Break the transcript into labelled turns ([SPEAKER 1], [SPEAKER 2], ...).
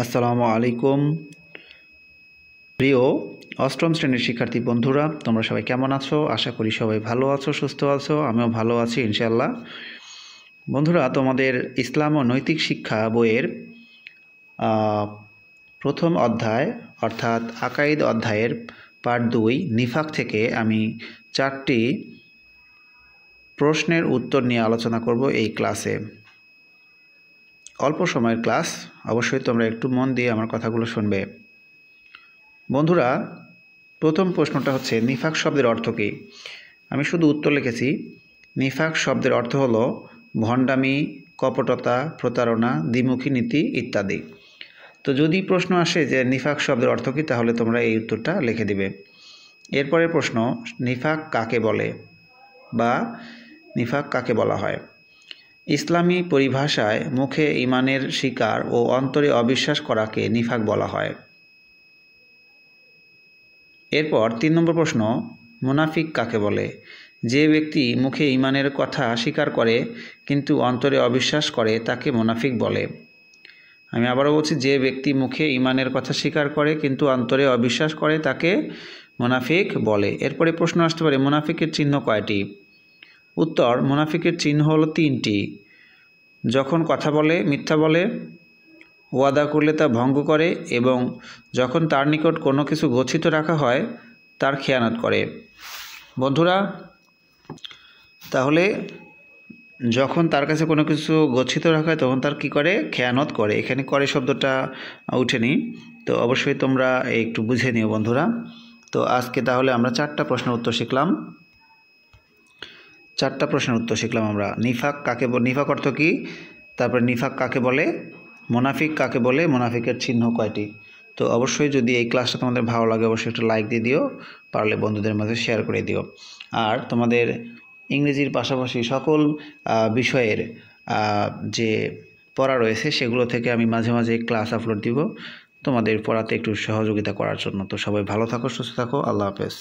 [SPEAKER 1] আসসালামু আলাইকুম। প্রিয় অষ্টম শ্রেণির শিক্ষার্থী বন্ধুরা, তোমরা সবাই কেমন আছো? আশা করি সবাই ভালো আছো, সুস্থ আছো, আমিও ভালো আছি ইনশাল্লাহ বন্ধুরা, তোমাদের ইসলাম ও নৈতিক শিক্ষা বইয়ের প্রথম অধ্যায় অর্থাৎ আকাইদ অধ্যায়ের পার্ট দুই, নিফাক থেকে আমি চারটি প্রশ্নের উত্তর নিয়ে আলোচনা করব এই ক্লাসে। অল্প সময়ের ক্লাস, অবশ্যই তোমরা একটু মন দিয়ে আমার কথাগুলো শুনবে। বন্ধুরা, প্রথম প্রশ্নটা হচ্ছে, নিফাক শব্দের অর্থ কী? আমি শুধু উত্তর লিখেছি, নিফাক শব্দের অর্থ হলো ভণ্ডামি, কপটতা, প্রতারণা, দ্বিমুখী নীতি ইত্যাদি। তো যদি প্রশ্ন আসে যে নিফাক শব্দের অর্থ কী, তাহলে তোমরা এই উত্তরটা লিখে দিবে। এরপরের প্রশ্ন, নিফাক কাকে বলে? বা নিফাক কাকে বলা হয়? ইসলামী পরিভাষায় মুখে ইমানের শিকার ও অন্তরে অবিশ্বাস করাকে নিফাক বলা হয়। এরপর তিন নম্বর প্রশ্ন, মুনাফিক কাকে বলে? যে ব্যক্তি মুখে ইমানের কথা স্বীকার করে, কিন্তু অন্তরে অবিশ্বাস করে, তাকে মুনাফিক বলে। আমি আবারও বলছি, যে ব্যক্তি মুখে ইমানের কথা স্বীকার করে, কিন্তু অন্তরে অবিশ্বাস করে, তাকে মুনাফিক বলে। এরপরে প্রশ্ন আসতে পারে, মুনাফিকের চিহ্ন কয়টি? উত্তর, মুনাফিকের চিহ্ন হলো তিনটি। যখন কথা বলে, মিথ্যা বলে, ওয়াদা করলে তা ভঙ্গ করে এবং যখন তার নিকট কোনো কিছু গচ্ছিত রাখা হয়, তার খেয়ানত করে। বন্ধুরা, তাহলে যখন তার কাছে কোনো কিছু গচ্ছিত রাখা হয়, তখন তার কি করে? খেয়ানত করে। এখানে করে শব্দটা উঠেনি তো অবশ্যই তোমরা একটু বুঝে নিও বন্ধুরা। তো আজকে তাহলে আমরা চারটা প্রশ্নের উত্তর শিখলাম। চারটা প্রশ্নের উত্তর শিখলাম আমরা। নিফাক কাকে নিফাক অর্থ কী? তারপরে নিফাক কাকে বলে? মোনাফিক কাকে বলে? মোনাফিকের চিহ্ন কয়টি? তো অবশ্যই যদি এই ক্লাসটা তোমাদের ভালো লাগে, অবশ্যই একটা লাইক দিয়ে দিও, পারলে বন্ধুদের মাঝে শেয়ার করে দিও। আর তোমাদের ইংরেজির পাশাপাশি সকল বিষয়ের যে পড়া রয়েছে, সেগুলো থেকে আমি মাঝে মাঝে ক্লাস আপলোড দিব। তোমাদের পড়াতে একটু সহযোগিতা করার জন্য। তো সবাই ভালো থাকো, সুস্থ থাকো। আল্লাহ হাফেজ।